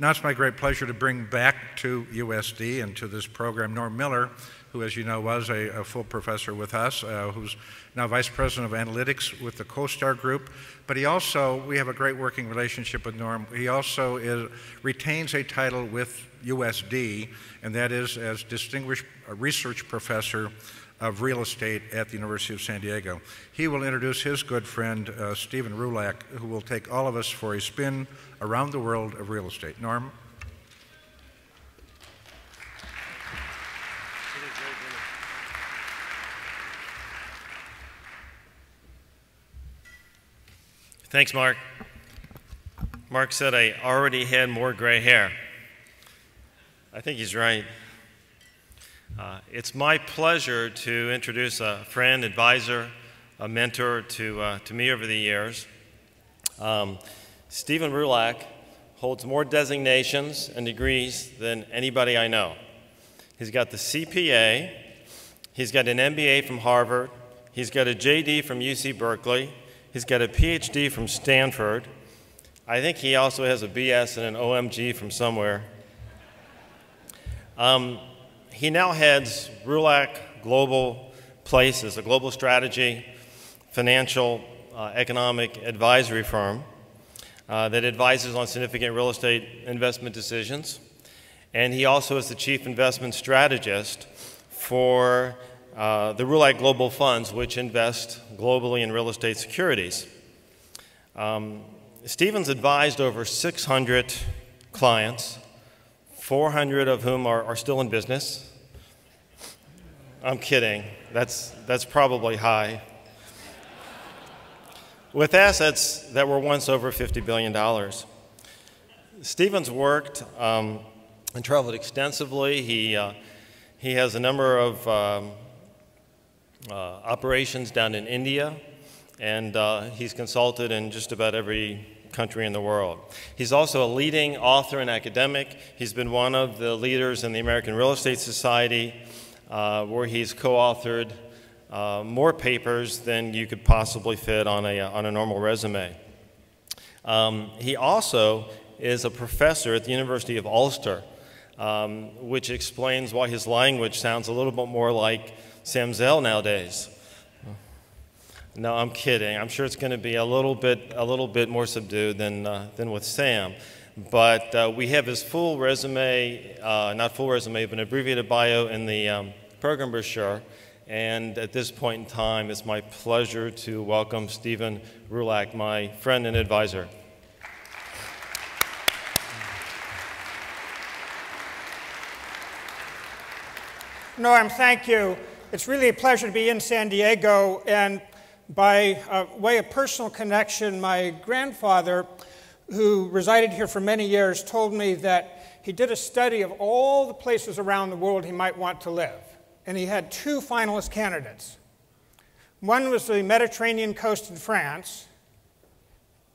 Now it's my great pleasure to bring back to USD and to this program Norm Miller, who, as you know, was a, a full professor with us, uh, who's now Vice President of Analytics with the CoStar Group. But he also, we have a great working relationship with Norm. He also is, retains a title with USD, and that is as Distinguished Research Professor of Real Estate at the University of San Diego. He will introduce his good friend, uh, Stephen Roulac, who will take all of us for a spin around the world of real estate. Norm? Thanks, Mark. Mark said I already had more gray hair. I think he's right. Uh, it's my pleasure to introduce a friend, advisor, a mentor to, uh, to me over the years. Um, Stephen Roulac holds more designations and degrees than anybody I know. He's got the CPA, he's got an MBA from Harvard, he's got a JD from UC Berkeley, he's got a PhD from Stanford. I think he also has a BS and an OMG from somewhere. Um, he now heads Roulac Global Places, a global strategy, financial, uh, economic advisory firm uh, that advises on significant real estate investment decisions. And he also is the chief investment strategist for uh, the Roulac Global Funds, which invest globally in real estate securities. Um, Stephen's advised over 600 clients, 400 of whom are, are still in business. I'm kidding. That's, that's probably high with assets that were once over $50 billion. Stephen's worked um, and traveled extensively. He, uh, he has a number of um, uh, operations down in India, and uh, he's consulted in just about every country in the world. He's also a leading author and academic. He's been one of the leaders in the American Real Estate Society, uh, where he's co authored uh, more papers than you could possibly fit on a, on a normal resume. Um, he also is a professor at the University of Ulster, um, which explains why his language sounds a little bit more like Sam Zell nowadays. No, I'm kidding. I'm sure it's going to be a little bit, a little bit more subdued than, uh, than with Sam. But uh, we have his full resume, uh, not full resume, but an abbreviated bio in the um, program brochure. And at this point in time, it's my pleasure to welcome Stephen Roulac, my friend and advisor. Norm, thank you. It's really a pleasure to be in San Diego. And by uh, way of personal connection, my grandfather, who resided here for many years, told me that he did a study of all the places around the world he might want to live and he had two finalist candidates. One was the Mediterranean coast in France,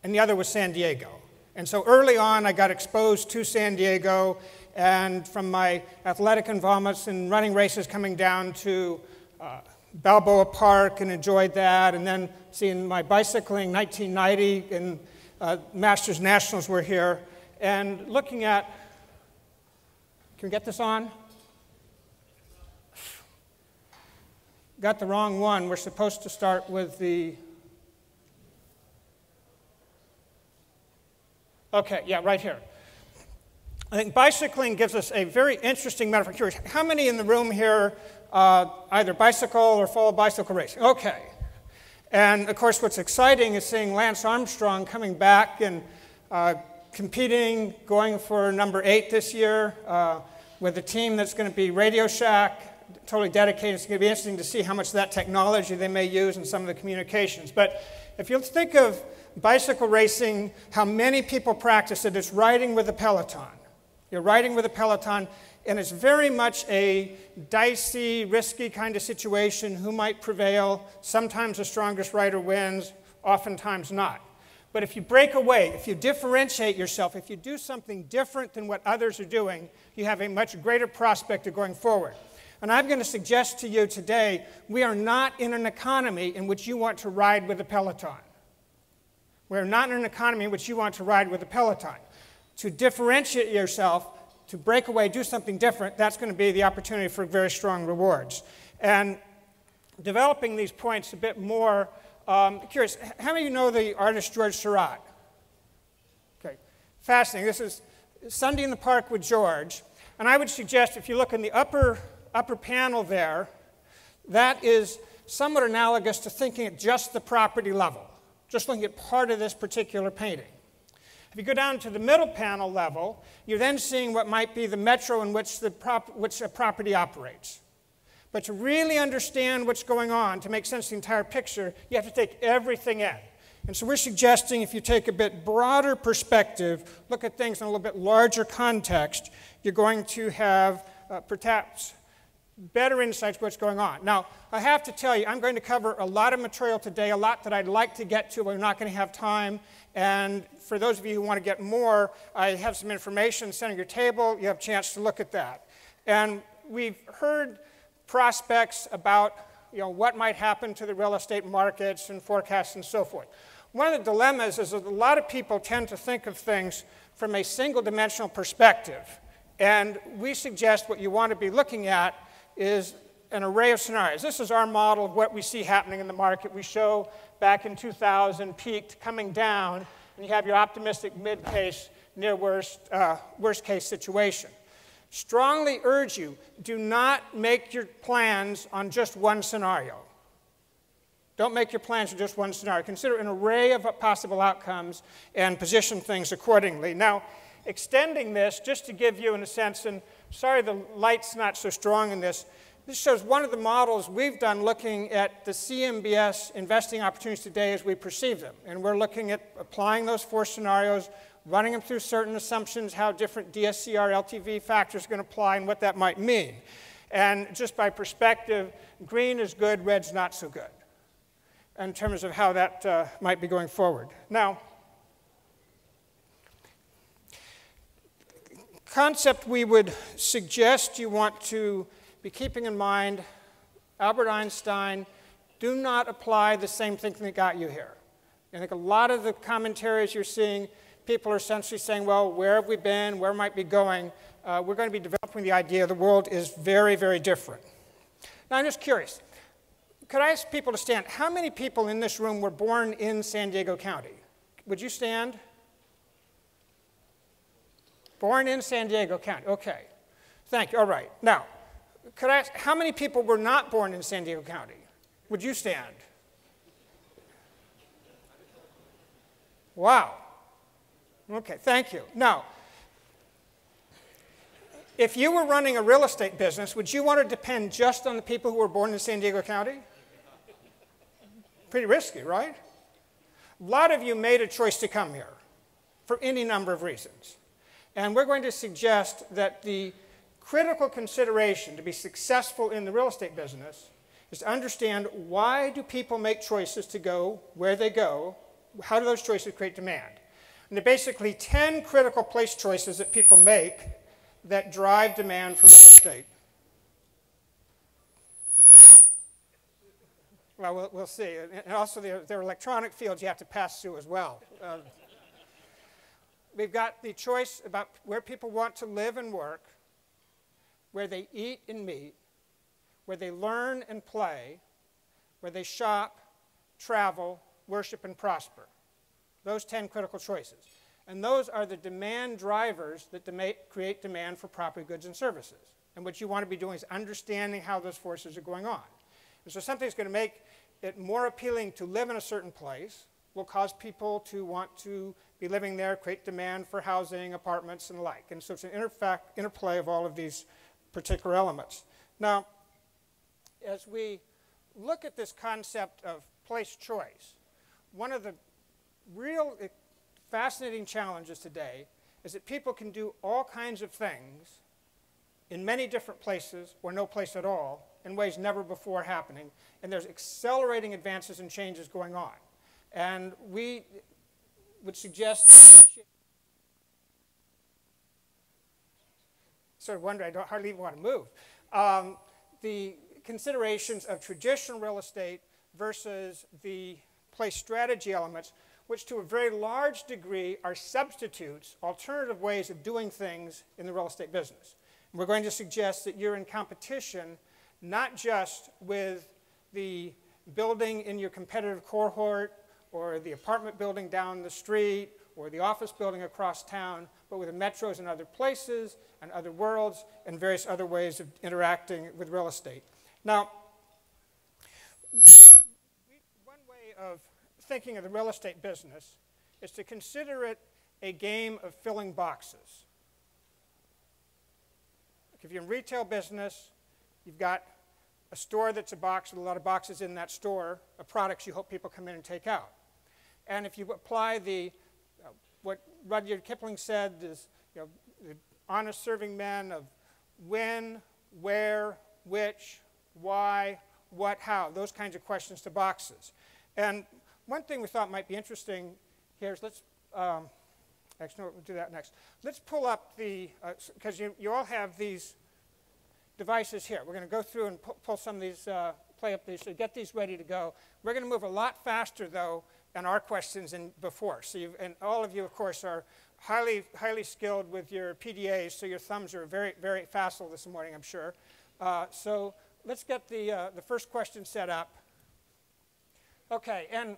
and the other was San Diego. And so early on, I got exposed to San Diego, and from my athletic involvements in running races coming down to uh, Balboa Park and enjoyed that, and then seeing my bicycling 1990 and uh, Masters Nationals were here, and looking at, can we get this on? got the wrong one. We're supposed to start with the. Okay, yeah, right here. I think bicycling gives us a very interesting metaphor. How many in the room here uh, either bicycle or follow bicycle racing? Okay. And of course, what's exciting is seeing Lance Armstrong coming back and uh, competing, going for number eight this year uh, with a team that's going to be Radio Shack, totally dedicated. It's going to be interesting to see how much of that technology they may use in some of the communications. But if you think of bicycle racing, how many people practice it, it's riding with a peloton. You're riding with a peloton, and it's very much a dicey, risky kind of situation. Who might prevail? Sometimes the strongest rider wins, oftentimes not. But if you break away, if you differentiate yourself, if you do something different than what others are doing, you have a much greater prospect of going forward. And I'm going to suggest to you today we are not in an economy in which you want to ride with a peloton. We're not in an economy in which you want to ride with a peloton. to differentiate yourself, to break away, do something different, that's going to be the opportunity for very strong rewards. And developing these points a bit more, um, curious, how many of you know the artist George Seurat? Okay, fascinating. This is Sunday in the Park with George. And I would suggest if you look in the upper, upper panel there, that is somewhat analogous to thinking at just the property level, just looking at part of this particular painting. If you go down to the middle panel level, you're then seeing what might be the metro in which, the prop, which a property operates. But to really understand what's going on, to make sense of the entire picture, you have to take everything in. And so we're suggesting if you take a bit broader perspective, look at things in a little bit larger context, you're going to have uh, perhaps better insights what's going on. Now, I have to tell you, I'm going to cover a lot of material today, a lot that I'd like to get to, but we're not going to have time. And for those of you who want to get more, I have some information sent on your table. You have a chance to look at that. And we've heard prospects about you know, what might happen to the real estate markets and forecasts and so forth. One of the dilemmas is that a lot of people tend to think of things from a single dimensional perspective. And we suggest what you want to be looking at is an array of scenarios. This is our model of what we see happening in the market. We show back in 2000 peaked coming down, and you have your optimistic mid case, near worst, uh, worst case situation. Strongly urge you do not make your plans on just one scenario. Don't make your plans on just one scenario. Consider an array of possible outcomes and position things accordingly. Now, extending this, just to give you, in a sense, and sorry the light's not so strong in this, this shows one of the models we've done looking at the CMBS investing opportunities today as we perceive them. And we're looking at applying those four scenarios, running them through certain assumptions, how different DSCR LTV factors are going to apply, and what that might mean. And just by perspective, green is good, red's not so good in terms of how that uh, might be going forward. Now, concept we would suggest you want to be keeping in mind Albert Einstein, do not apply the same thinking that got you here. I think a lot of the commentaries you're seeing, people are essentially saying, well, where have we been? Where might we be going? Uh, we're going to be developing the idea the world is very, very different. Now, I'm just curious. Could I ask people to stand? How many people in this room were born in San Diego County? Would you stand? Born in San Diego County. Okay. Thank you. All right. Now, could I ask, how many people were not born in San Diego County? Would you stand? Wow. Okay, thank you. Now, if you were running a real estate business, would you want to depend just on the people who were born in San Diego County? Pretty risky, right? A lot of you made a choice to come here for any number of reasons. And we're going to suggest that the critical consideration to be successful in the real estate business is to understand why do people make choices to go where they go? How do those choices create demand? And there are basically 10 critical place choices that people make that drive demand for real estate. Well, we'll, we'll see. And also, there, there, are electronic fields you have to pass through as well. Uh, We've got the choice about where people want to live and work, where they eat and meet, where they learn and play, where they shop, travel, worship, and prosper. Those 10 critical choices. And those are the demand drivers that create demand for property, goods, and services. And what you want to be doing is understanding how those forces are going on. And so something's going to make it more appealing to live in a certain place will cause people to want to be living there, create demand for housing, apartments, and the like. And so it's an interplay of all of these particular elements. Now, as we look at this concept of place choice, one of the real eh, fascinating challenges today is that people can do all kinds of things in many different places or no place at all in ways never before happening, and there's accelerating advances and changes going on. And we would suggest sort of wonder, I don't hardly even want to move. Um, the considerations of traditional real estate versus the place strategy elements, which to a very large degree are substitutes, alternative ways of doing things in the real estate business. And we're going to suggest that you're in competition not just with the building in your competitive cohort or the apartment building down the street or the office building across town, but with the metros and other places and other worlds and various other ways of interacting with real estate. Now, one way of thinking of the real estate business is to consider it a game of filling boxes. If you're in retail business, you've got a store that's a box with a lot of boxes in that store of products you hope people come in and take out. And if you apply the, what Rudyard Kipling said is, you know, the honest serving men of when, where, which, why, what, how, those kinds of questions to boxes. And one thing we thought might be interesting here is let's, um, actually, no, we'll do that next. Let's pull up the, because uh, you, you all have these devices here. We're going to go through and pull, pull some of these, uh, play up these, so get these ready to go. We're going to move a lot faster, though, on our questions than before. So and all of you, of course, are highly, highly skilled with your PDAs, so your thumbs are very, very facile this morning, I'm sure. Uh, so let's get the, uh, the first question set up. Okay, and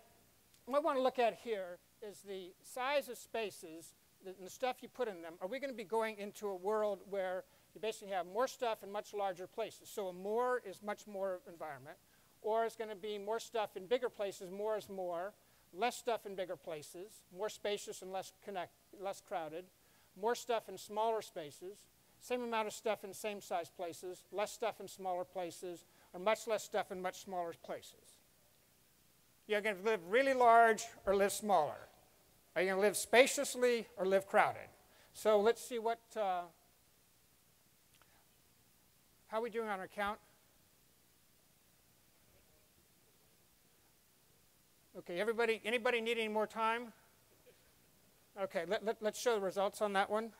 what I want to look at here is the size of spaces and the stuff you put in them. Are we going to be going into a world where you basically have more stuff in much larger places? So a more is much more environment. Or it's going to be more stuff in bigger places, more is more, less stuff in bigger places, more spacious and less, connect, less crowded, more stuff in smaller spaces, same amount of stuff in same size places, less stuff in smaller places, or much less stuff in much smaller places. You're going to live really large or live smaller. Are you going to live spaciously or live crowded? So let's see what, uh, how are we doing on our count? Okay, everybody, anybody need any more time? Okay, let, let, let's show the results on that one.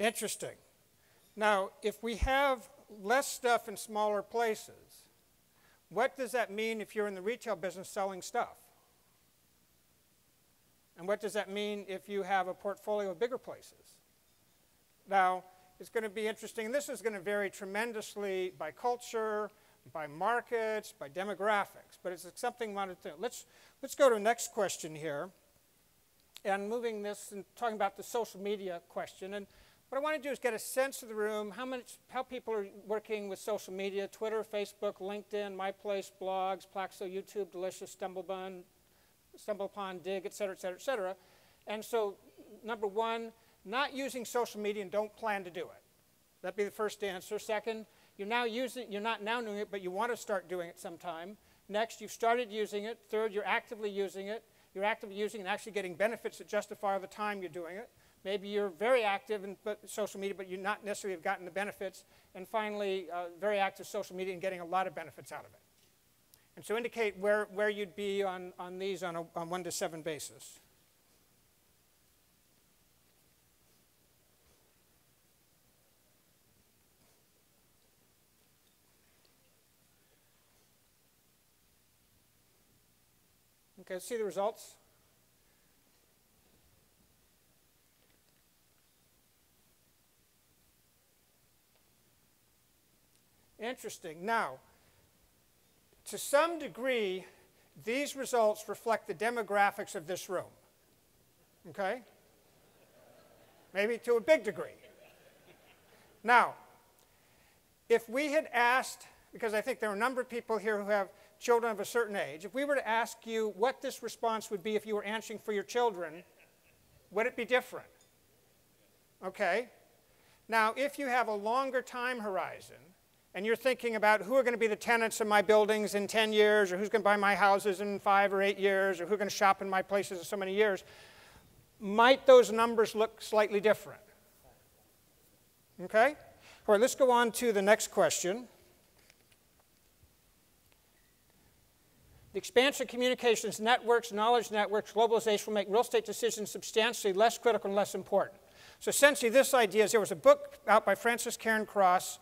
Interesting. Now, if we have less stuff in smaller places, what does that mean if you're in the retail business selling stuff? And what does that mean if you have a portfolio of bigger places? Now, it's going to be interesting, this is going to vary tremendously by culture, by markets, by demographics, but it's something to. Let's, let's go to the next question here. And moving this and talking about the social media question. And what I want to do is get a sense of the room, how, much, how people are working with social media, Twitter, Facebook, LinkedIn, MyPlace, blogs, Plaxo, YouTube, Delicious, StumbleBun, StumbleUpon, Digg, et cetera, et cetera, et cetera. And so, number one, not using social media and don't plan to do it. That'd be the first answer. Second, you're now using, you're not now doing it, but you want to start doing it sometime. Next, you've started using it. Third, you're actively using it. You're actively using and actually getting benefits that justify the time you're doing it. Maybe you're very active in social media, but you not necessarily have gotten the benefits. And finally, uh, very active social media and getting a lot of benefits out of it. And so indicate where, where you'd be on, on these on a on one to seven basis. Okay, see the results. Interesting. Now, to some degree, these results reflect the demographics of this room. Okay? Maybe to a big degree. Now, if we had asked, because I think there are a number of people here who have children of a certain age, if we were to ask you what this response would be if you were answering for your children, would it be different? Okay? Now, if you have a longer time horizon, and you're thinking about who are going to be the tenants of my buildings in 10 years, or who's going to buy my houses in five or eight years, or who's going to shop in my places in so many years, might those numbers look slightly different? Okay? All right, let's go on to the next question. The expansion of communications networks, knowledge networks, globalization will make real estate decisions substantially less critical and less important. So essentially, this idea is there was a book out by Frances Cairncross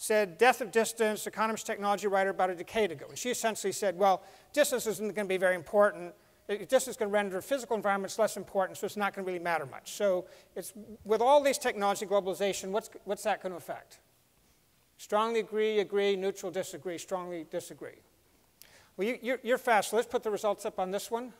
said Death of Distance, economist technology writer about a decade ago. And she essentially said, well, distance isn't going to be very important. Distance is going to render physical environments less important, so it's not going to really matter much. So it's, with all these technology globalization, what's, what's that going to affect? Strongly agree, agree, neutral, disagree, strongly disagree. Well, you, you're fast. Let's put the results up on this one.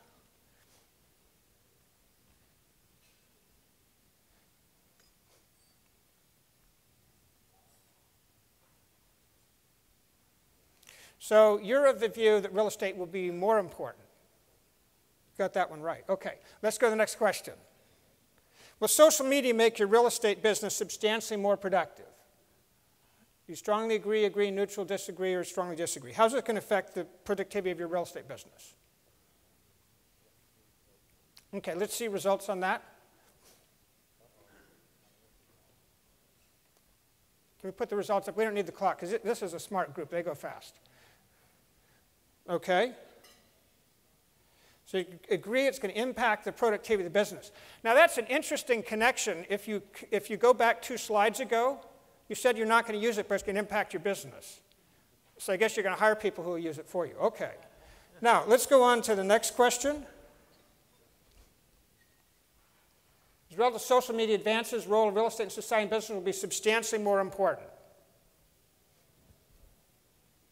So you're of the view that real estate will be more important. Got that one right. Okay, let's go to the next question. Will social media make your real estate business substantially more productive? You strongly agree, agree, neutral, disagree, or strongly disagree. How's it going to affect the productivity of your real estate business? Okay, let's see results on that. Can we put the results up? We don't need the clock because this is a smart group. They go fast. Okay? So you agree it's going to impact the productivity of the business. Now that's an interesting connection. If you, if you go back two slides ago, you said you're not going to use it, but it's going to impact your business. So I guess you're going to hire people who will use it for you. Okay. Now let's go on to the next question. As well as social media advances, role of real estate in society and business will be substantially more important.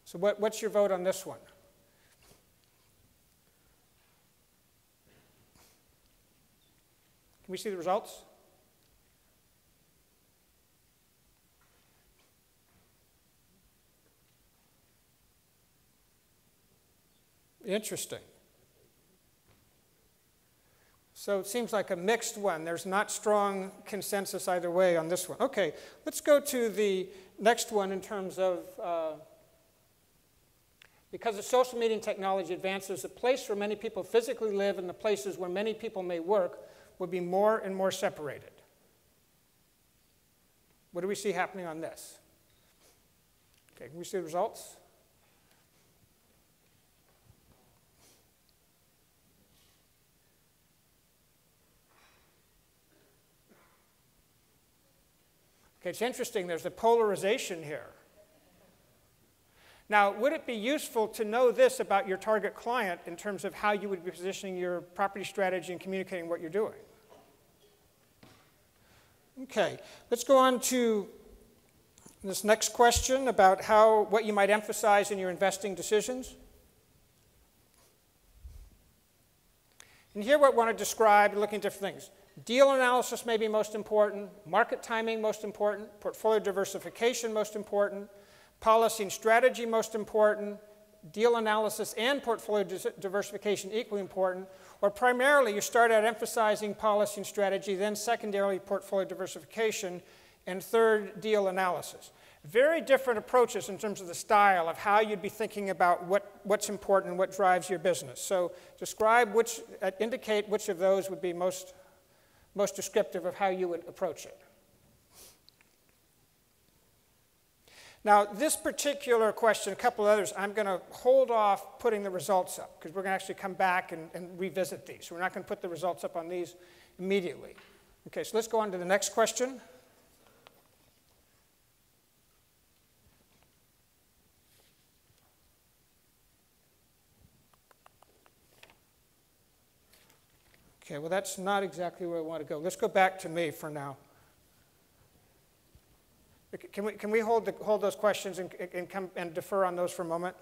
So what, what's your vote on this one? Can we see the results? Interesting. So it seems like a mixed one. There's not strong consensus either way on this one. Okay, let's go to the next one in terms of uh, because of social media technology advances, the place where many people physically live and the places where many people may work would be more and more separated. What do we see happening on this? Okay, can we see the results? Okay, it's interesting, there's a polarization here. Now, would it be useful to know this about your target client in terms of how you would be positioning your property strategy and communicating what you're doing? Okay, let's go on to this next question about how, what you might emphasize in your investing decisions. And here what I want to describe, looking at different things. Deal analysis may be most important, market timing most important, portfolio diversification most important, policy and strategy most important, deal analysis and portfolio diversification equally important, or primarily you start out emphasizing policy and strategy, then secondarily portfolio diversification, and third deal analysis. Very different approaches in terms of the style of how you'd be thinking about what, what's important and what drives your business. So describe which, uh, indicate which of those would be most, most descriptive of how you would approach it. Now, this particular question, a couple others, I'm going to hold off putting the results up because we're going to actually come back and, and revisit these. So we're not going to put the results up on these immediately. Okay, so let's go on to the next question. Okay, well, that's not exactly where I want to go. Let's go back to me for now. Can we, can we hold, the, hold those questions and, and, come, and defer on those for a moment?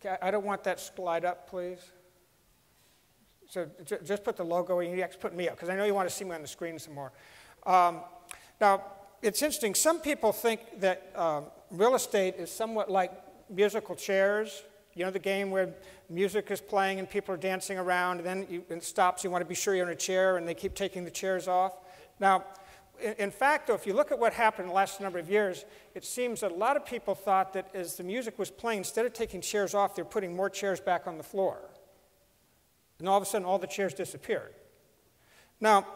Okay, I don't want that slide up, please. So just put the logo, and you actually put me up, because I know you want to see me on the screen some more. Um, now, it's interesting. Some people think that um, real estate is somewhat like musical chairs. You know the game where music is playing and people are dancing around, and then you, it stops. You want to be sure you're in a chair, and they keep taking the chairs off. Now, in, in fact, though, if you look at what happened in the last number of years, it seems that a lot of people thought that as the music was playing, instead of taking chairs off, they're putting more chairs back on the floor. And all of a sudden, all the chairs disappeared. Now,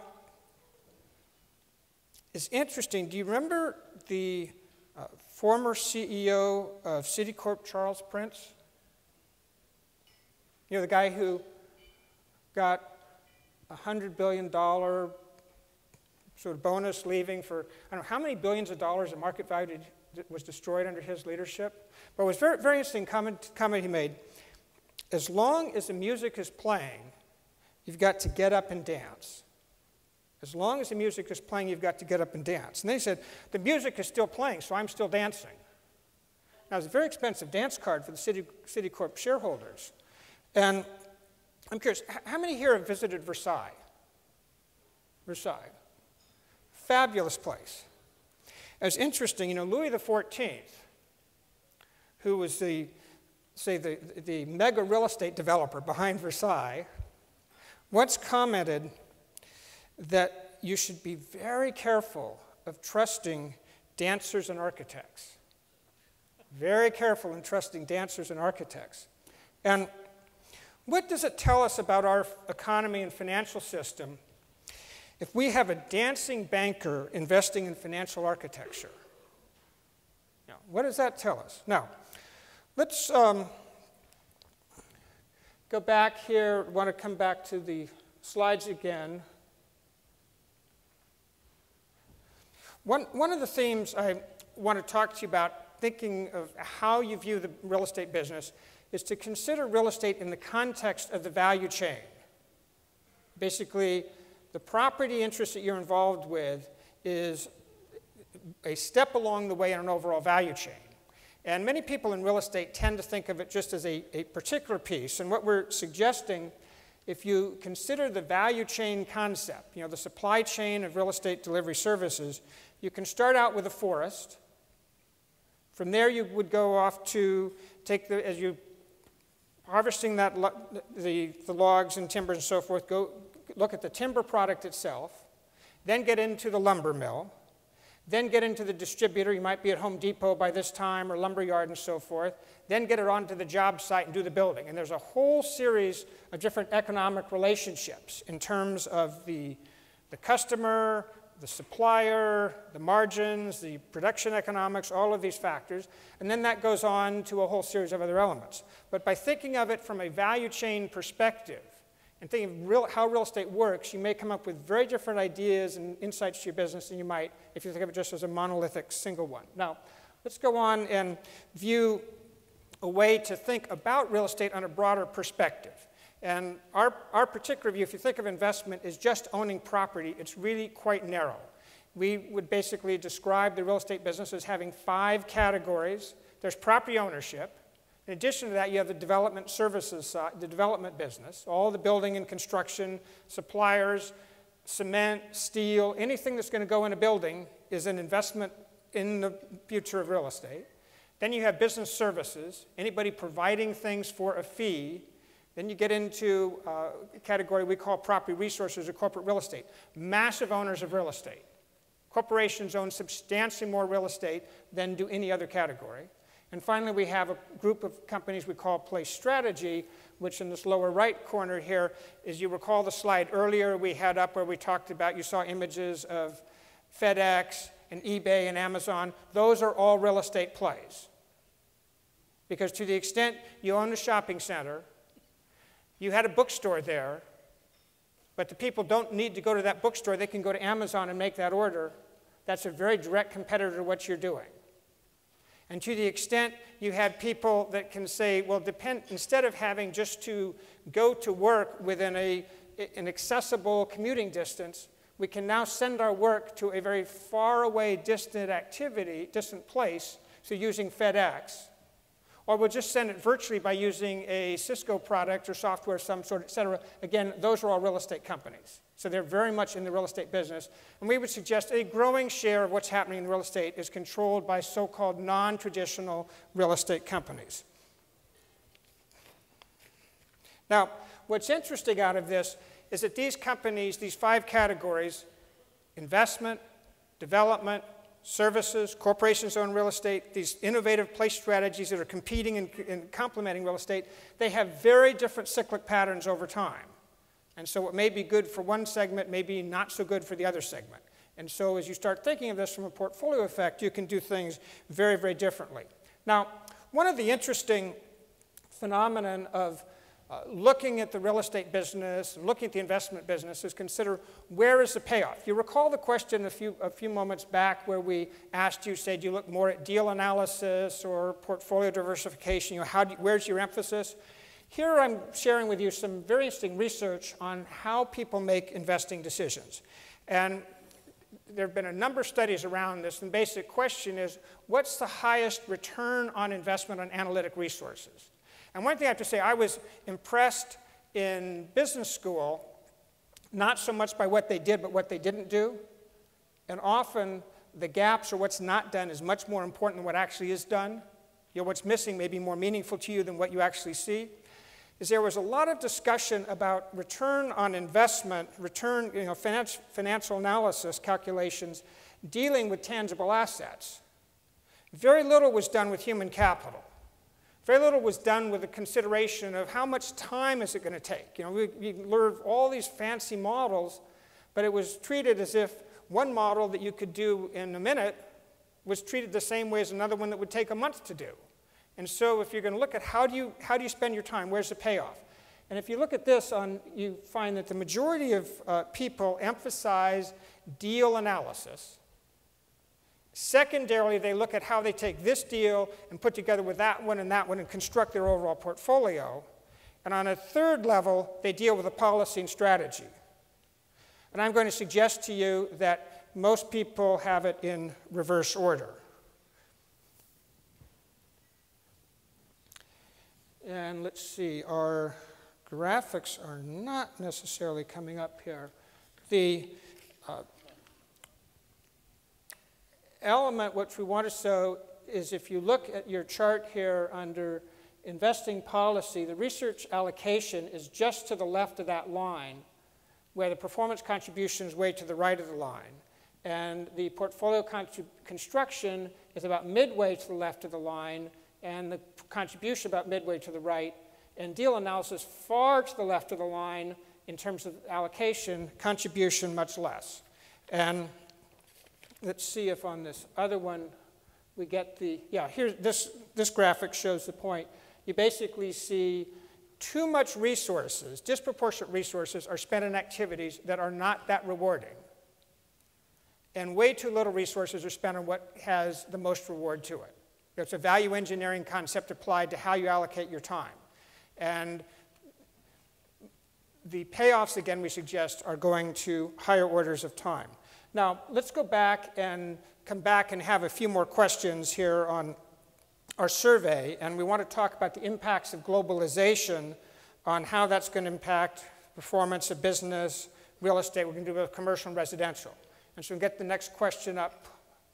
it's interesting. Do you remember the uh, former CEO of Citicorp, Charles Prince. You know, the guy who got a $100 billion sort of bonus leaving for, I don't know, how many billions of dollars in market value did, was destroyed under his leadership? But it was very, very interesting comment, comment he made. As long as the music is playing, you've got to get up and dance. As long as the music is playing, you've got to get up and dance. And then he said, The music is still playing, so I'm still dancing. Now, it's a very expensive dance card for the City, Citicorp shareholders. And I'm curious, how many here have visited Versailles? Versailles. Fabulous place. It's interesting, you know, Louis XIV, who was the, say, the, the mega real estate developer behind Versailles, once commented that you should be very careful of trusting dancers and architects. Very careful in trusting dancers and architects. And what does it tell us about our economy and financial system if we have a dancing banker investing in financial architecture? Now, what does that tell us? Now, let's um, go back here. I want to come back to the slides again. One, one of the themes I want to talk to you about, thinking of how you view the real estate business, is to consider real estate in the context of the value chain. Basically, the property interest that you're involved with is a step along the way in an overall value chain. And many people in real estate tend to think of it just as a, a particular piece. And what we're suggesting, if you consider the value chain concept, you know, the supply chain of real estate delivery services, you can start out with a forest. From there, you would go off to take the, as you harvesting that the, the logs and timbers and so forth, go look at the timber product itself, then get into the lumber mill, then get into the distributor. You might be at Home Depot by this time or lumberyard and so forth. Then get it onto the job site and do the building. And there's a whole series of different economic relationships in terms of the, the customer, the supplier, the margins, the production economics, all of these factors, and then that goes on to a whole series of other elements. But by thinking of it from a value chain perspective and thinking of real, how real estate works, you may come up with very different ideas and insights to your business than you might if you think of it just as a monolithic single one. Now, let's go on and view a way to think about real estate on a broader perspective. And our, our particular view, if you think of investment as just owning property, it's really quite narrow. We would basically describe the real estate business as having five categories. There's property ownership. In addition to that, you have the development services the development business, all the building and construction, suppliers, cement, steel, anything that's going to go in a building is an investment in the future of real estate. Then you have business services, anybody providing things for a fee then you get into uh, a category we call property resources or corporate real estate. Massive owners of real estate. Corporations own substantially more real estate than do any other category. And finally, we have a group of companies we call Place Strategy, which in this lower right corner here is you recall the slide earlier we had up where we talked about, you saw images of FedEx and eBay and Amazon. Those are all real estate plays. Because to the extent you own a shopping center, you had a bookstore there, but the people don't need to go to that bookstore. They can go to Amazon and make that order. That's a very direct competitor to what you're doing. And to the extent you have people that can say, well, depend, instead of having just to go to work within a, an accessible commuting distance, we can now send our work to a very far away, distant activity, distant place, so using FedEx or we'll just send it virtually by using a Cisco product or software of some sort, et cetera. Again, those are all real estate companies. So they're very much in the real estate business. And we would suggest a growing share of what's happening in real estate is controlled by so called non traditional real estate companies. Now, what's interesting out of this is that these companies, these five categories investment, development, services, corporations own real estate, these innovative place strategies that are competing and, and, complementing real estate, they have very different cyclic patterns over time. And so what may be good for one segment may be not so good for the other segment. And so as you start thinking of this from a portfolio effect, you can do things very, very differently. Now, one of the interesting phenomenon of uh, looking at the real estate business looking at the investment business is consider where is the payoff. You recall the question a few, a few moments back where we asked you, say, do you look more at deal analysis or portfolio diversification? You know, how do where's your emphasis? Here I'm sharing with you some very interesting research on how people make investing decisions. And there have been a number of studies around this, and the basic question is what's the highest return on investment on analytic resources? And one thing I have to say, I was impressed in business school, not so much by what they did, but what they didn't do. And often the gaps or what's not done is much more important than what actually is done. You know, what's missing may be more meaningful to you than what you actually see. Is there was a lot of discussion about return on investment, return, you know, finance, financial analysis calculations dealing with tangible assets. Very little was done with human capital. Very little was done with the consideration of how much time is it going to take. You know, we, we learned all these fancy models, but it was treated as if one model that you could do in a minute was treated the same way as another one that would take a month to do. And so if you're going to look at how do you, how do you spend your time, where's the payoff? And if you look at this, on, you find that the majority of uh, people emphasize deal analysis Secondarily, they look at how they take this deal and put together with that one and that one and construct their overall portfolio. And on a third level, they deal with the policy and strategy. And I'm going to suggest to you that most people have it in reverse order. And let's see, our graphics are not necessarily coming up here. The uh, element which we want to show is if you look at your chart here under investing policy, the research allocation is just to the left of that line, where the performance contribution is way to the right of the line. And the portfolio construction is about midway to the left of the line, and the contribution about midway to the right. And deal analysis far to the left of the line in terms of allocation, contribution much less. And let's see if on this other one we get the, yeah, here, this, this graphic shows the point. You basically see too much resources, disproportionate resources, are spent on activities that are not that rewarding. And way too little resources are spent on what has the most reward to it. It's a value engineering concept applied to how you allocate your time. And the payoffs, again, we suggest, are going to higher orders of time. Now, let's go back and come back and have a few more questions here on our survey, and we want to talk about the impacts of globalization on how that's going to impact performance of business, real estate. We're going to do both commercial and residential. And so we get the next question up,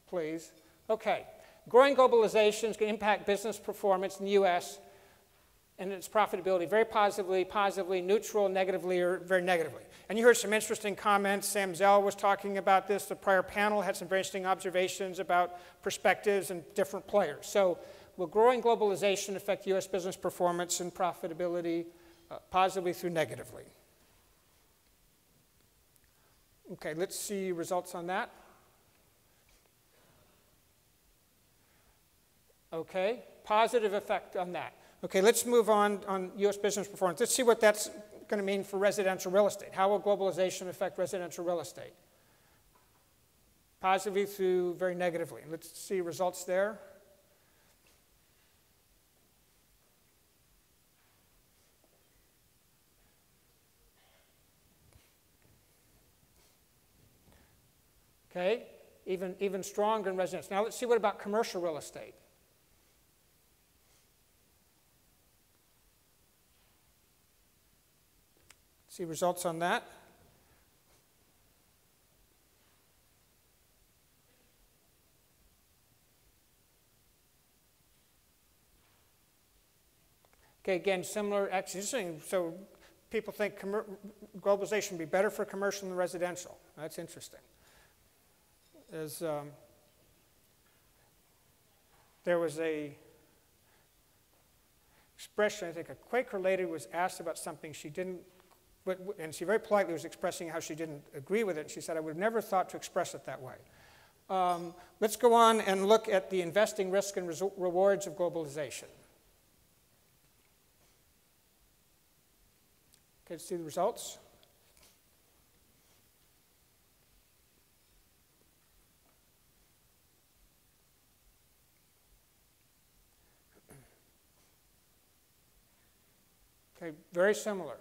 please. Okay, growing globalization is going to impact business performance in the U.S and its profitability very positively, positively, neutral, negatively, or very negatively. And you heard some interesting comments. Sam Zell was talking about this. The prior panel had some very interesting observations about perspectives and different players. So, will growing globalization affect U.S. business performance and profitability uh, positively through negatively? Okay, let's see results on that. Okay, positive effect on that. Okay, let's move on on U.S. business performance. Let's see what that's going to mean for residential real estate. How will globalization affect residential real estate? Positively through very negatively. Let's see results there. Okay, even, even stronger in residential. Now let's see what about commercial real estate. See results on that? Okay, again, similar exercise. So people think globalization would be better for commercial than residential. That's interesting. As um, there was a expression, I think a Quaker lady was asked about something she didn't But, and she very politely was expressing how she didn't agree with it. And she said, I would have never thought to express it that way. Um, let's go on and look at the investing risk and rewards of globalization. Okay, see the results. Okay, very similar.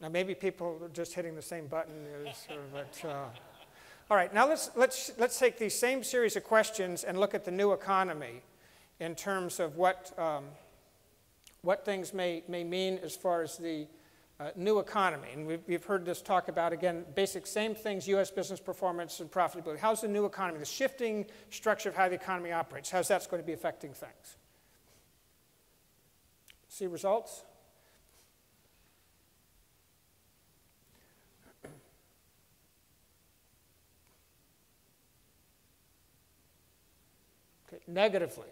Now, maybe people are just hitting the same button as, but, uh, all right, now let's, let's, let's take these same series of questions and look at the new economy in terms of what, um, what things may, may mean as far as the uh, new economy. And we've, we've heard this talk about, again, basic same things, U.S. business performance and profitability. How's the new economy, the shifting structure of how the economy operates, how's that's going to be affecting things? See results? Okay, negatively.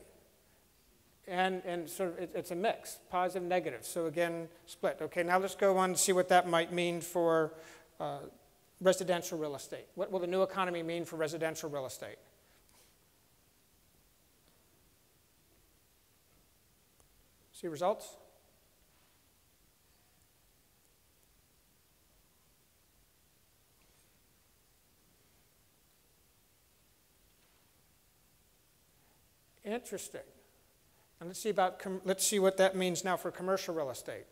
And, and sort of it, it's a mix, positive, negative. So again, split. Okay, now let's go on and see what that might mean for uh, residential real estate. What will the new economy mean for residential real estate? See results? Interesting. And let's see about let's see what that means now for commercial real estate.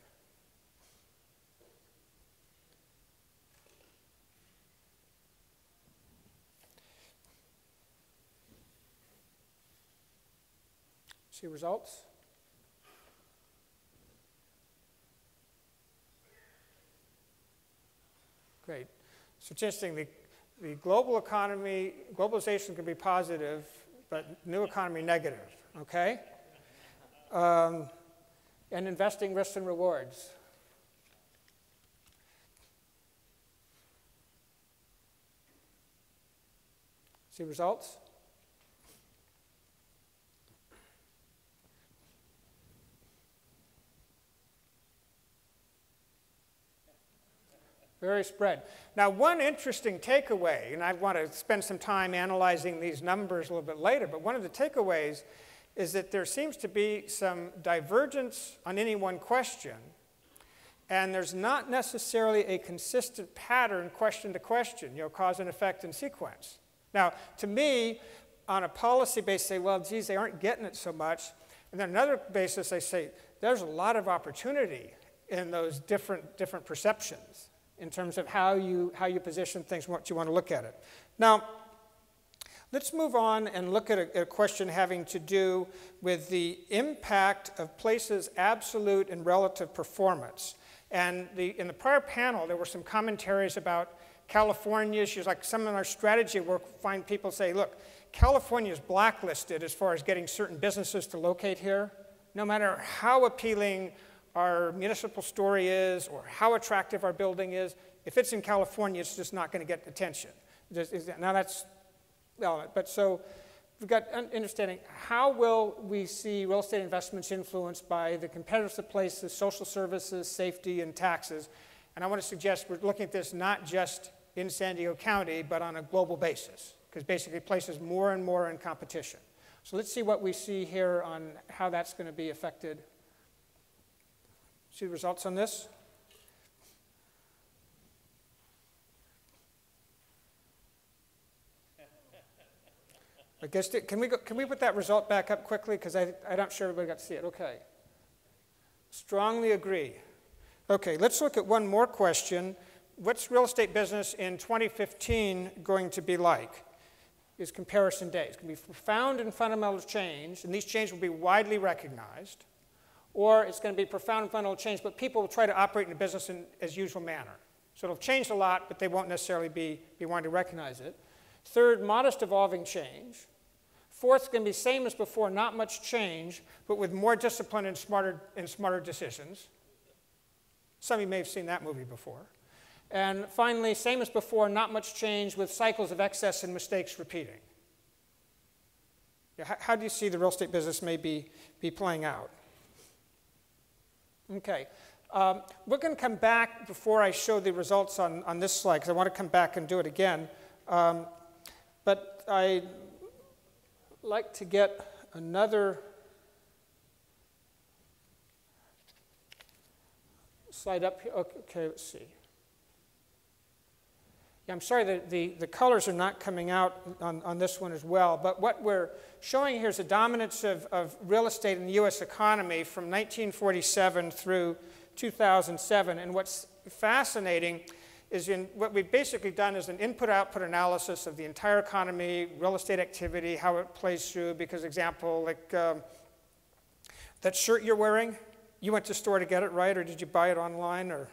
See results? Great. So interesting, the, the global economy, globalization can be positive, but new economy negative, okay? Um, and investing risks and rewards. See results? Very spread. Now, one interesting takeaway, and I want to spend some time analyzing these numbers a little bit later, but one of the takeaways is that there seems to be some divergence on any one question, and there's not necessarily a consistent pattern question to question, you know, cause and effect and sequence. Now, to me, on a policy basis, say, well, geez, they aren't getting it so much. And then another basis, I say, there's a lot of opportunity in those different, different perceptions in terms of how you, how you position things, what you want to look at it. Now, let's move on and look at a, a question having to do with the impact of places' absolute and relative performance. And the, in the prior panel, there were some commentaries about California issues, like some of our strategy work, find people say, look, California is blacklisted as far as getting certain businesses to locate here. No matter how appealing our municipal story is or how attractive our building is, if it's in California, it's just not going to get attention. Now that's relevant. But so we've got understanding how will we see real estate investments influenced by the competitiveness of places, social services, safety, and taxes. And I want to suggest we're looking at this not just in San Diego County, but on a global basis, because basically places more and more in competition. So let's see what we see here on how that's going to be affected See the results on this? I guess, can we, go, can we put that result back up quickly? Because I'm not sure everybody got to see it. Okay. Strongly agree. Okay, let's look at one more question. What's real estate business in 2015 going to be like? Is comparison day. It's going to be profound and fundamental change, and these changes will be widely recognized or it's going to be profound fundamental change, but people will try to operate in the business in as usual manner. So it'll change a lot, but they won't necessarily be, be wanting to recognize it. Third, modest evolving change. Fourth, going to be same as before, not much change, but with more discipline and smarter, and smarter decisions. Some of you may have seen that movie before. And finally, same as before, not much change with cycles of excess and mistakes repeating. How, how do you see the real estate business may be, be playing out? Okay. Um, we're going to come back before I show the results on, on this slide, because I want to come back and do it again. Um, but I'd like to get another slide up here. Okay, let's see. Yeah, I'm sorry, the, the, the colors are not coming out on, on this one as well, but what we're showing here is the dominance of, of real estate in the US economy from 1947 through 2007. And what's fascinating is in what we've basically done is an input-output analysis of the entire economy, real estate activity, how it plays through. Because example, like um, that shirt you're wearing, you went to store to get it, right? Or did you buy it online? Or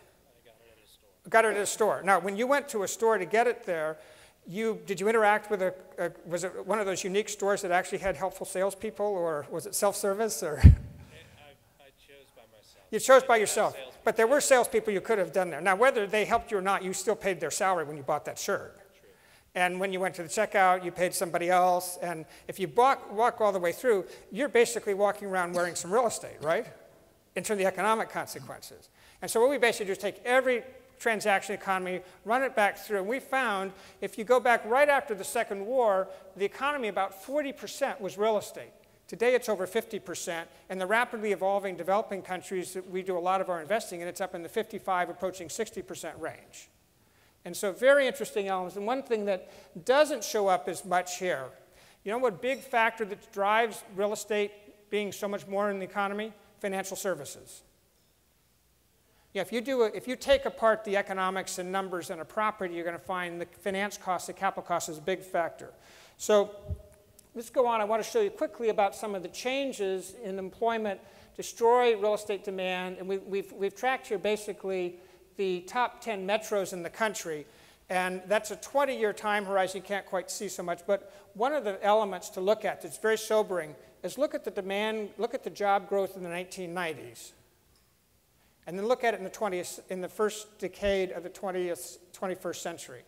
got it at a store. Now, when you went to a store to get it there, you, did you interact with a, a, was it one of those unique stores that actually had helpful salespeople, or was it self-service, or? I, I chose by myself. You chose by yourself, but there were salespeople you could have done there. Now, whether they helped you or not, you still paid their salary when you bought that shirt. And when you went to the checkout, you paid somebody else. And if you walk, walk all the way through, you're basically walking around wearing some real estate, right? In terms of the economic consequences. And so what we basically do is take every transaction economy, run it back through. And we found if you go back right after the Second War, the economy, about 40% was real estate. Today it's over 50%, and the rapidly evolving developing countries that we do a lot of our investing in, it's up in the 55, approaching 60% range. And so very interesting elements. And one thing that doesn't show up as much here, you know what big factor that drives real estate being so much more in the economy? Financial services. Yeah, if you, do a, if you take apart the economics and numbers in a property, you're going to find the finance cost, the capital cost is a big factor. So let's go on. I want to show you quickly about some of the changes in employment destroy real estate demand. And we, we've, we've tracked here basically the top 10 metros in the country. And that's a 20 year time horizon. You can't quite see so much. But one of the elements to look at that's very sobering is look at the demand, look at the job growth in the 1990s. And then look at it in the, 20th, in the first decade of the 20th, 21st century.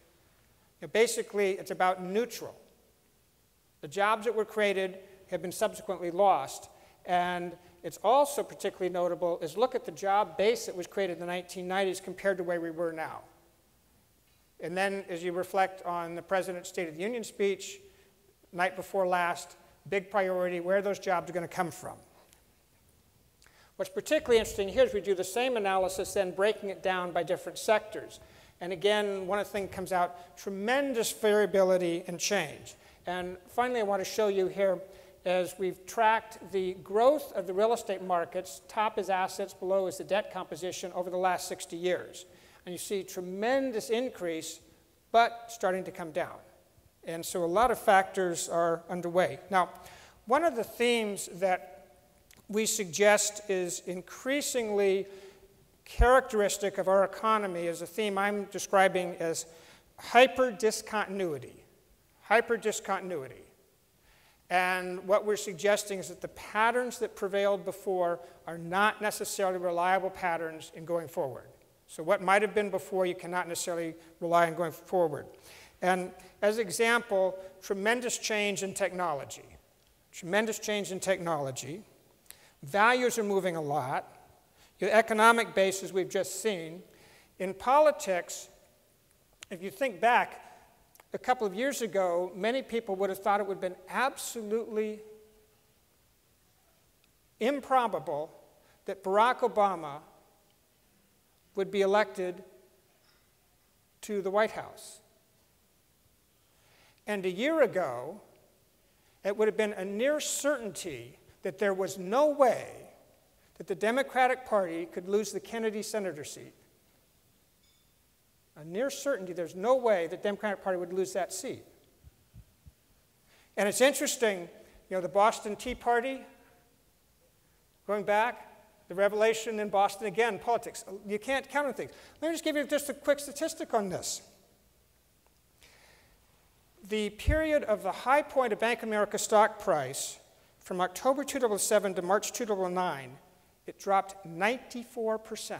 You know, basically, it's about neutral. The jobs that were created have been subsequently lost. And it's also particularly notable is look at the job base that was created in the 1990s compared to where we were now. And then as you reflect on the President's State of the Union speech, night before last, big priority, where those jobs are going to come from. What's particularly interesting here is we do the same analysis, then breaking it down by different sectors. And again, one of the things comes out, tremendous variability and change. And finally, I want to show you here, as we've tracked the growth of the real estate markets, top is assets, below is the debt composition over the last 60 years. And you see tremendous increase, but starting to come down. And so a lot of factors are underway. Now, one of the themes that we suggest is increasingly characteristic of our economy is a theme I'm describing as hyper discontinuity. Hyper discontinuity. And what we're suggesting is that the patterns that prevailed before are not necessarily reliable patterns in going forward. So, what might have been before, you cannot necessarily rely on going forward. And as example, tremendous change in technology. Tremendous change in technology. Values are moving a lot. Your economic basis we've just seen. In politics, if you think back, a couple of years ago, many people would have thought it would have been absolutely improbable that Barack Obama would be elected to the White House. And a year ago, it would have been a near certainty that there was no way that the Democratic Party could lose the Kennedy senator seat. A near certainty there's no way that the Democratic Party would lose that seat. And it's interesting, you know, the Boston Tea Party, going back, the revelation in Boston, again, politics. You can't count on things. Let me just give you just a quick statistic on this. The period of the high point of Bank of America stock price from October 2007 to March 2009, it dropped 94%.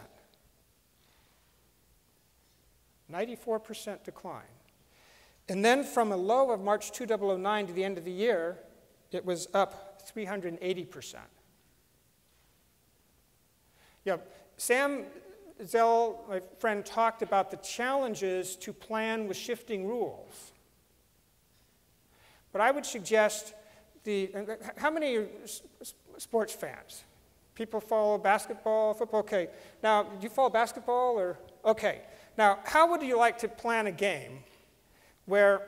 94% decline. And then from a low of March 2009 to the end of the year, it was up 380%. Yeah, Sam Zell, my friend, talked about the challenges to plan with shifting rules. But I would suggest the, how many are sports fans? People follow basketball, football? Okay. Now, do you follow basketball or? Okay. Now, how would you like to plan a game where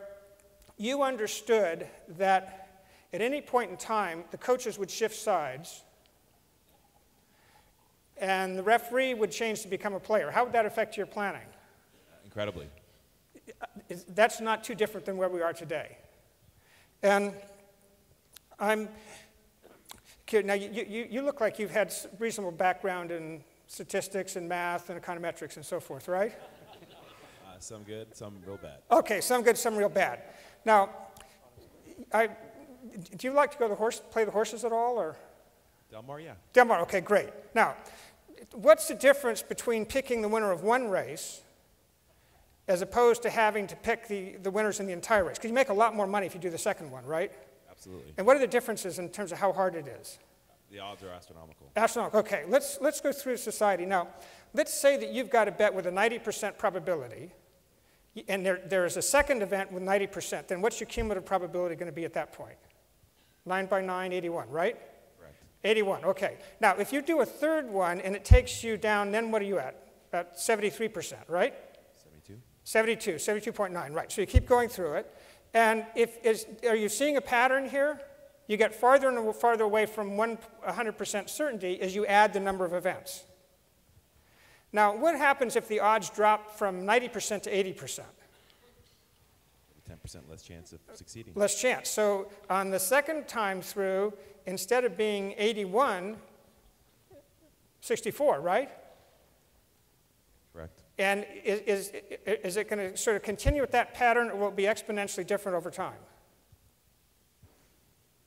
you understood that at any point in time the coaches would shift sides and the referee would change to become a player? How would that affect your planning? Incredibly. That's not too different than where we are today. And I'm now you, you, you look like you've had reasonable background in statistics and math and econometrics and so forth, right? Uh, some good, some real bad. Okay, some good, some real bad. Now, I, do you like to go to the horse, play the horses at all, or? Del Mar, yeah. Del Mar, okay, great. Now, what's the difference between picking the winner of one race as opposed to having to pick the, the winners in the entire race? Because you make a lot more money if you do the second one, right? Absolutely. And what are the differences in terms of how hard it is? The odds are astronomical. Astronomical. Okay, let's, let's go through society. Now, let's say that you've got a bet with a 90% probability, and there, there is a second event with 90%. Then what's your cumulative probability going to be at that point? 9 by 9, 81, right? Correct. 81, okay. Now, if you do a third one and it takes you down, then what are you at? About 73%, right? 72. 72, 72.9, right. So you keep going through it. And if, is, are you seeing a pattern here? You get farther and farther away from 100% certainty as you add the number of events. Now, what happens if the odds drop from 90% to 80%? 10% less chance of succeeding. Less chance. So on the second time through, instead of being 81, 64, right? And is, is, is it going to sort of continue with that pattern or will it be exponentially different over time?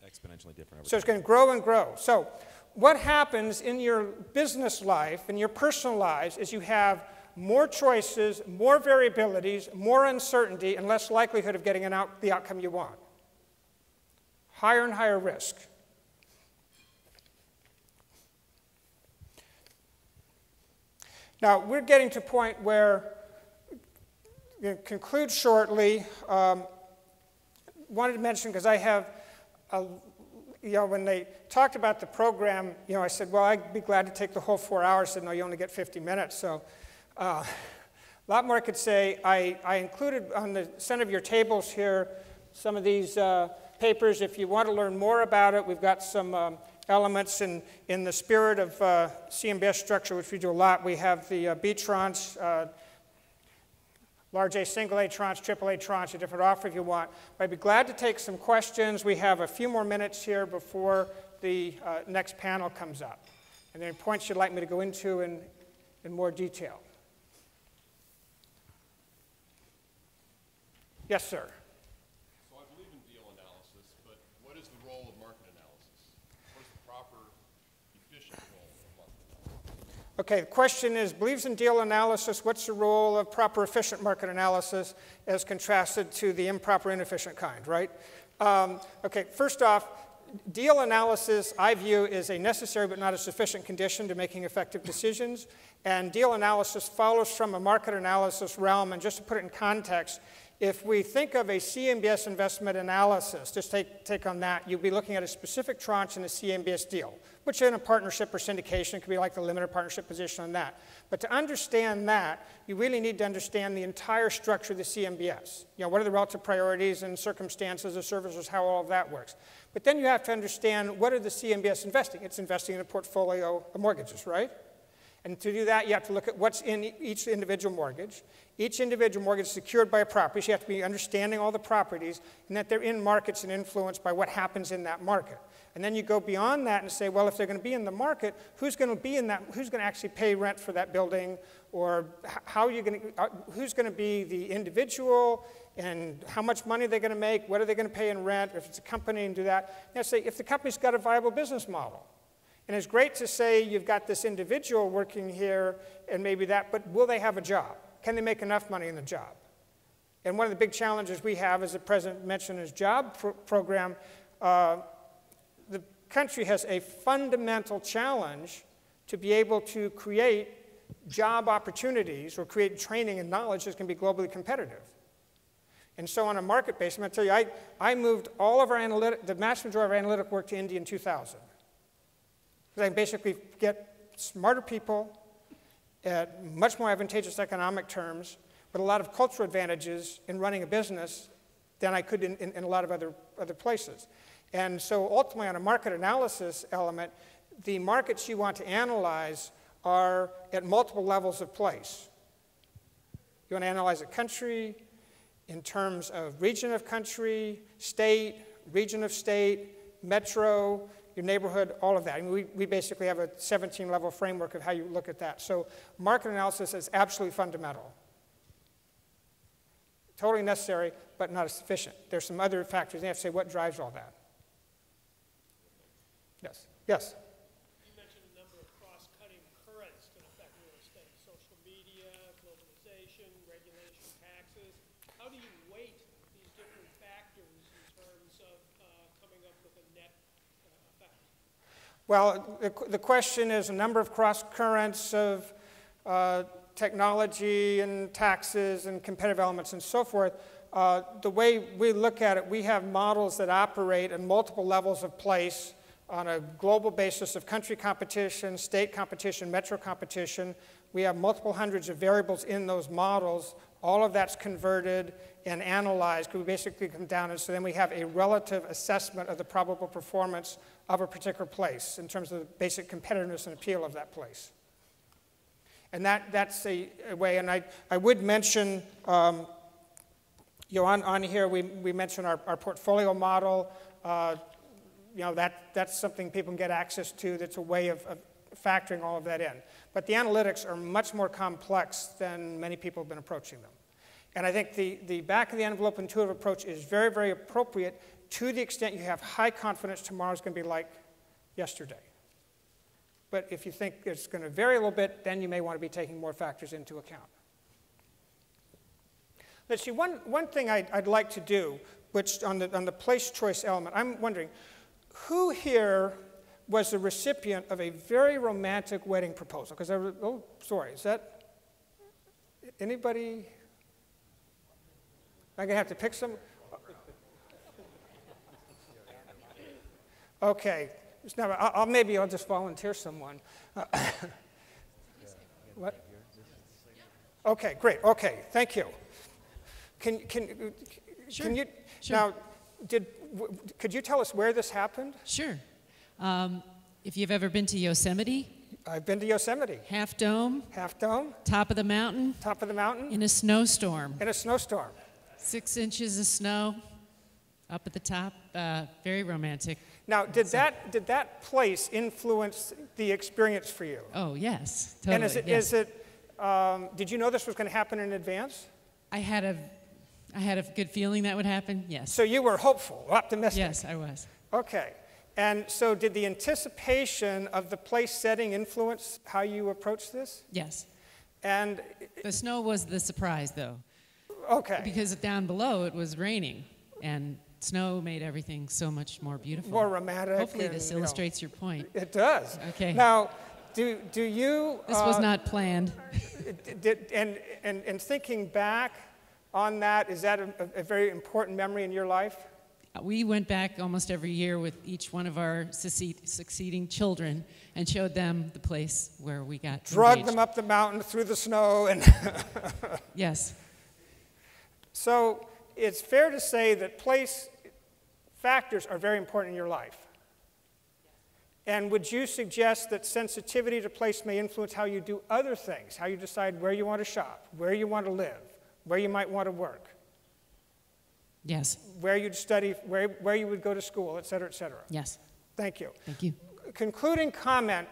Exponentially different. So it's going to grow and grow. So what happens in your business life, in your personal lives, is you have more choices, more variabilities, more uncertainty, and less likelihood of getting out, the outcome you want. Higher and higher risk. Now, we're getting to a point where, conclude shortly, um, wanted to mention, because I have, a, you know, when they talked about the program, you know, I said, well, I'd be glad to take the whole four hours. Said, no, you only get 50 minutes. So uh, a lot more I could say. I, I, included on the center of your tables here some of these uh, papers. If you want to learn more about it, we've got some um, elements in, in the spirit of uh, CMBS structure, which we do a lot. We have the uh, B tranche, uh, large A single A tranche, triple A tranche, a different offer if you want. But I'd be glad to take some questions. We have a few more minutes here before the uh, next panel comes up. And there are points you'd like me to go into in, in more detail. Yes, sir. Okay, the question is believes in deal analysis. What's the role of proper efficient market analysis as contrasted to the improper inefficient kind, right? Um, okay, first off, deal analysis I view is a necessary but not a sufficient condition to making effective decisions. And deal analysis follows from a market analysis realm. And just to put it in context, if we think of a CMBS investment analysis, just take, take on that, you'd be looking at a specific tranche in a CMBS deal, which in a partnership or syndication could be like the limited partnership position on that. But to understand that, you really need to understand the entire structure of the CMBS. You know, what are the relative priorities and circumstances of services, how all of that works. But then you have to understand what are the CMBS investing? It's investing in a portfolio of mortgages, right? And to do that, you have to look at what's in each individual mortgage. Each individual mortgage is secured by a property, so you have to be understanding all the properties and that they're in markets and influenced by what happens in that market. And then you go beyond that and say, well, if they're going to be in the market, who's going to be in that? Who's going to actually pay rent for that building? Or how are you going to? Uh, who's going to be the individual? And how much money they're going to make? What are they going to pay in rent? If it's a company, and do that. Now, say if the company's got a viable business model, and it's great to say you've got this individual working here and maybe that, but will they have a job? Can they make enough money in the job? And one of the big challenges we have, as the president mentioned, is job pro program. Uh, the country has a fundamental challenge to be able to create job opportunities or create training and knowledge going to be globally competitive. And so on a market basis, I'm going to tell you, I, I moved all of our analytic, the vast majority of our analytic work to India in 2000. I basically get smarter people at much more advantageous economic terms with a lot of cultural advantages in running a business than I could in, in, in a lot of other, other places. And so ultimately on a market analysis element, the markets you want to analyze are at multiple levels of place. You want to analyze a country in terms of region of country, state, region of state, metro, your neighborhood, all of that. I mean, we, we basically have a 17 level framework of how you look at that. So, market analysis is absolutely fundamental. Totally necessary, but not sufficient. There's some other factors. You have to say what drives all that. Yes. Yes. Well, the, the question is a number of cross currents of uh, technology and taxes and competitive elements and so forth. Uh, the way we look at it, we have models that operate in multiple levels of place on a global basis of country competition, state competition, metro competition. We have multiple hundreds of variables in those models. All of that's converted and analyzed. We basically come down and so then we have a relative assessment of the probable performance of a particular place in terms of the basic competitiveness and appeal of that place. And that, that's a, a way, and I, I would mention, um, you know, on, on here we, we mentioned our, our portfolio model. Uh, you know, that, that's something people can get access to that's a way of, of factoring all of that in. But the analytics are much more complex than many people have been approaching them. And I think the, the back of the envelope intuitive approach is very, very appropriate to the extent you have high confidence tomorrow is going to be like yesterday. But if you think it's going to vary a little bit, then you may want to be taking more factors into account. Let's see, one, one thing I'd, I'd like to do, which on the, on the place choice element, I'm wondering who here was the recipient of a very romantic wedding proposal? Because I was, oh, sorry, is that anybody? I'm going to have to pick some. Okay, never, I'll, I'll, maybe I'll just volunteer someone. Uh, what? Okay, great. Okay, thank you. Can, can, sure. can you, sure. now, did, could you tell us where this happened? Sure. Um, if you've ever been to Yosemite, I've been to Yosemite. Half Dome. Half Dome. Top of the mountain. Top of the mountain. In a snowstorm. In a snowstorm. Six inches of snow up at the top. Uh, very romantic. Now, did that, did that place influence the experience for you? Oh, yes, totally. And is it, yes. is it um, did you know this was going to happen in advance? I had a, I had a good feeling that would happen, yes. So you were hopeful, optimistic? Yes, I was. Okay. And so did the anticipation of the place setting influence how you approached this? Yes. And the snow was the surprise, though. Okay. Because down below it was raining, and snow made everything so much more beautiful. More romantic. Hopefully, and, this illustrates know, your point. It does. Okay. Now, do, do you. This uh, was not planned. Did, and, and, and thinking back on that, is that a, a, very important memory in your life? We went back almost every year with each one of our succeeding children and showed them the place where we got Drug them up the mountain through the snow and. yes. So it's fair to say that place factors are very important in your life. And would you suggest that sensitivity to place may influence how you do other things, how you decide where you want to shop, where you want to live, where you might want to work? Yes. Where you'd study, where, where you would go to school, et cetera, et cetera. Yes. Thank you. Thank you. Concluding comment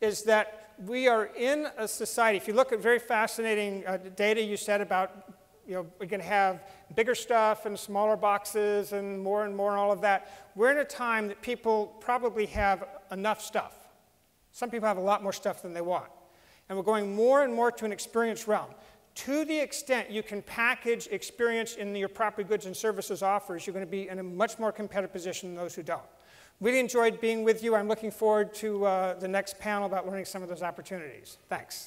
is that we are in a society, if you look at very fascinating uh, data you said about you know, we can have bigger stuff and smaller boxes and more and more and all of that. We're in a time that people probably have enough stuff. Some people have a lot more stuff than they want. And we're going more and more to an experience realm. To the extent you can package experience in your property goods and services offers, you're going to be in a much more competitive position than those who don't. Really enjoyed being with you. I'm looking forward to uh, the next panel about learning some of those opportunities. Thanks.